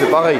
c'est pareil.